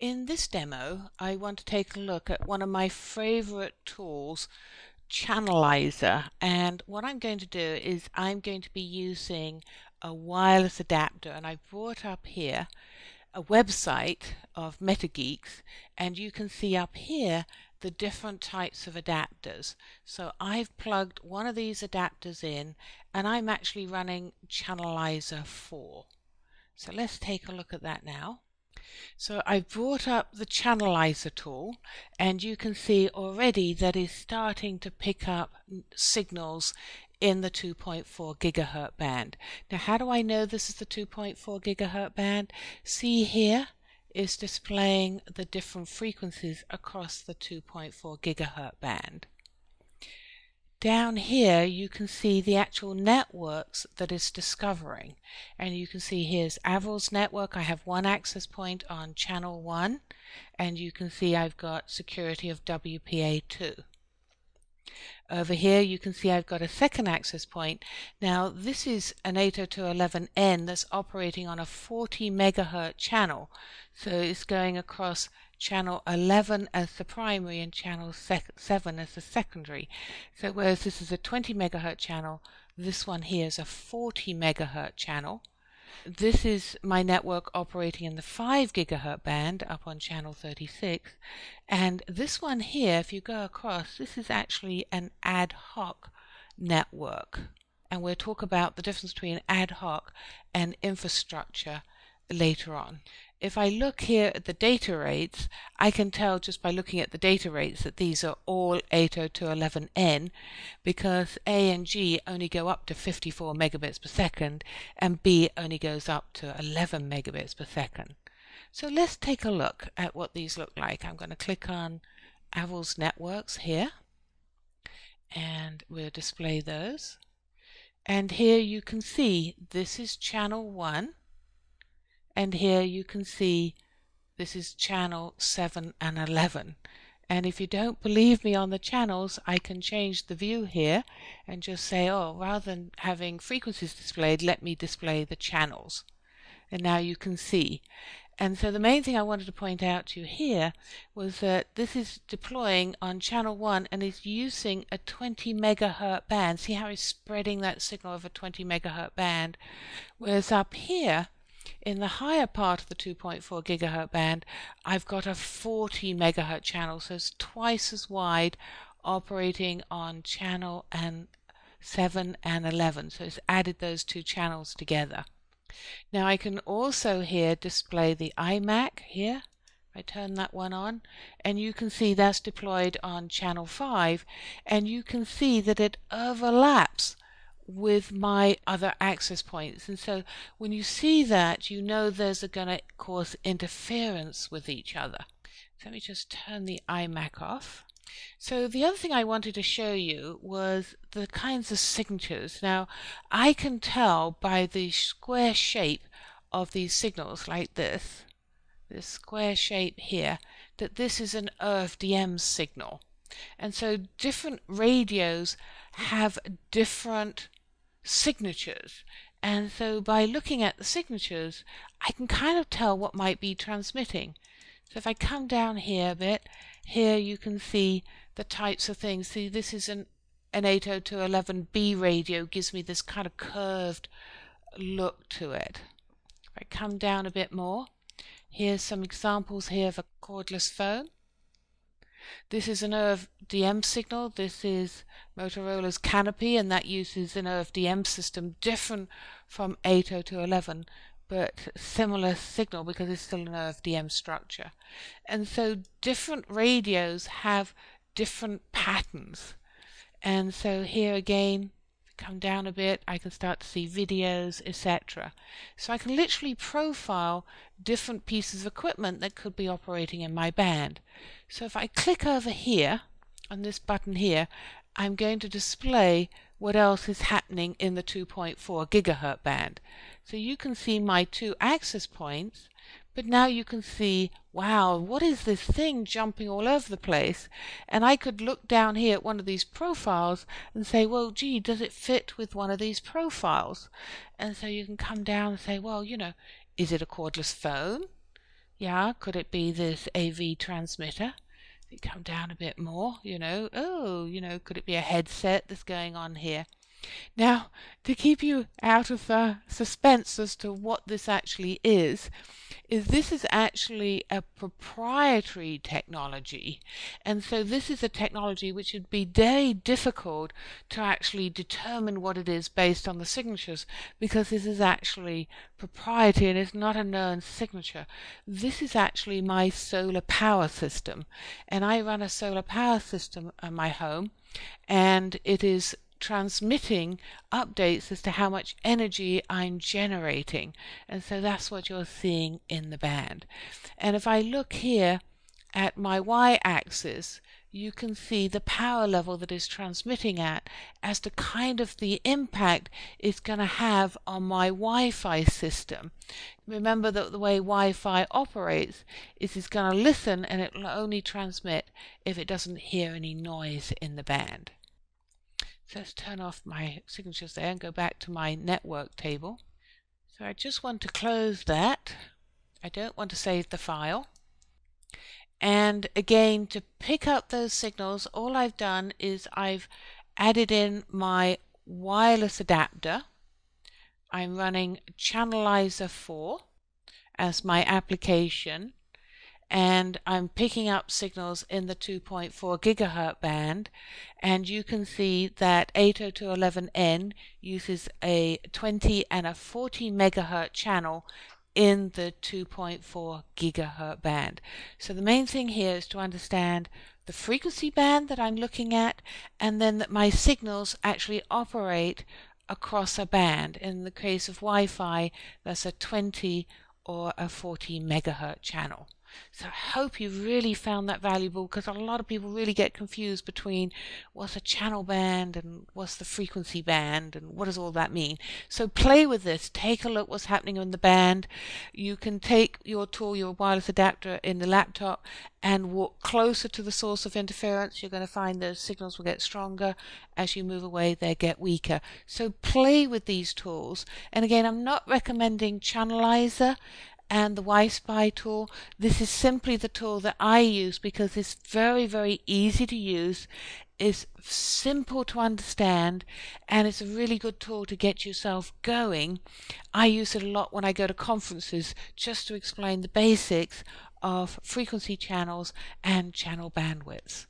In this demo, I want to take a look at one of my favorite tools, Channelizer. And what I'm going to do is I'm going to be using a wireless adapter. And I've brought up here a website of MetaGeeks. And you can see up here the different types of adapters. So I've plugged one of these adapters in and I'm actually running Channelizer 4. So let's take a look at that now. So I've brought up the channelizer tool and you can see already that it's starting to pick up signals in the 2.4 gigahertz band. Now how do I know this is the 2.4 gigahertz band? See here is displaying the different frequencies across the 2.4 gigahertz band. Down here you can see the actual networks that it's discovering and you can see here's Avril's network. I have one access point on channel 1 and you can see I've got security of WPA2. Over here you can see I've got a second access point. Now this is an 802.11n that's operating on a 40 megahertz channel. So it's going across channel 11 as the primary and channel 7 as the secondary. So whereas this is a 20 megahertz channel, this one here is a 40 megahertz channel. This is my network operating in the 5 gigahertz band up on channel 36. And this one here, if you go across, this is actually an ad hoc network. And we'll talk about the difference between ad hoc and infrastructure later on. If I look here at the data rates, I can tell just by looking at the data rates that these are all 802.11n because A and G only go up to 54 megabits per second and B only goes up to 11 megabits per second. So let's take a look at what these look like. I'm going to click on Avril's networks here and we'll display those. And here you can see this is channel 1 and here you can see this is channel 7 and 11 and if you don't believe me on the channels I can change the view here and just say oh rather than having frequencies displayed let me display the channels and now you can see and so the main thing I wanted to point out to you here was that this is deploying on channel 1 and is using a 20 megahertz band. See how it's spreading that signal over 20 megahertz band? Whereas up here in the higher part of the 2.4 gigahertz band, I've got a 40 megahertz channel, so it's twice as wide, operating on channel and 7 and 11. So it's added those two channels together. Now I can also here display the iMac here. I turn that one on and you can see that's deployed on channel 5 and you can see that it overlaps with my other access points. And so when you see that, you know there's going to cause interference with each other. So let me just turn the iMac off. So the other thing I wanted to show you was the kinds of signatures. Now I can tell by the square shape of these signals like this, this square shape here, that this is an OFDM signal. And so different radios have different signatures. And so by looking at the signatures, I can kind of tell what might be transmitting. So if I come down here a bit, here you can see the types of things. See, this is an, an 802.11b radio, gives me this kind of curved look to it. If I come down a bit more, here's some examples here of a cordless phone. This is an OFDM signal. This is Motorola's Canopy, and that uses an OFDM system different from 802.11, but similar signal because it's still an OFDM structure. And so different radios have different patterns. And so here again, come down a bit, I can start to see videos, etc. So I can literally profile different pieces of equipment that could be operating in my band. So if I click over here on this button here, I'm going to display what else is happening in the 2.4 gigahertz band. So you can see my two access points but now you can see, wow, what is this thing jumping all over the place? And I could look down here at one of these profiles and say, well, gee, does it fit with one of these profiles? And so you can come down and say, well, you know, is it a cordless phone? Yeah, could it be this AV transmitter? If you come down a bit more, you know, oh, you know, could it be a headset that's going on here? Now, to keep you out of uh, suspense as to what this actually is, is this is actually a proprietary technology. And so this is a technology which would be very difficult to actually determine what it is based on the signatures because this is actually proprietary and it's not a known signature. This is actually my solar power system. And I run a solar power system in my home and it is transmitting updates as to how much energy I'm generating. And so that's what you're seeing in the band. And if I look here at my y-axis, you can see the power level that is transmitting at as to kind of the impact it's going to have on my Wi-Fi system. Remember that the way Wi-Fi operates is it's going to listen and it will only transmit if it doesn't hear any noise in the band. So let's turn off my signatures there and go back to my network table. So I just want to close that. I don't want to save the file. And again, to pick up those signals, all I've done is I've added in my wireless adapter. I'm running Channelizer 4 as my application and I'm picking up signals in the 2.4 gigahertz band and you can see that 802.11n uses a 20 and a 40 megahertz channel in the 2.4 gigahertz band. So the main thing here is to understand the frequency band that I'm looking at and then that my signals actually operate across a band. In the case of Wi-Fi that's a 20 or a 40 megahertz channel. So I hope you really found that valuable because a lot of people really get confused between what's a channel band and what's the frequency band and what does all that mean. So play with this. Take a look what's happening in the band. You can take your tool, your wireless adapter in the laptop and walk closer to the source of interference. You're going to find those signals will get stronger. As you move away, they get weaker. So play with these tools. And again, I'm not recommending Channelizer and the Wi-Spy tool. This is simply the tool that I use because it's very, very easy to use, is simple to understand, and it's a really good tool to get yourself going. I use it a lot when I go to conferences just to explain the basics of frequency channels and channel bandwidths.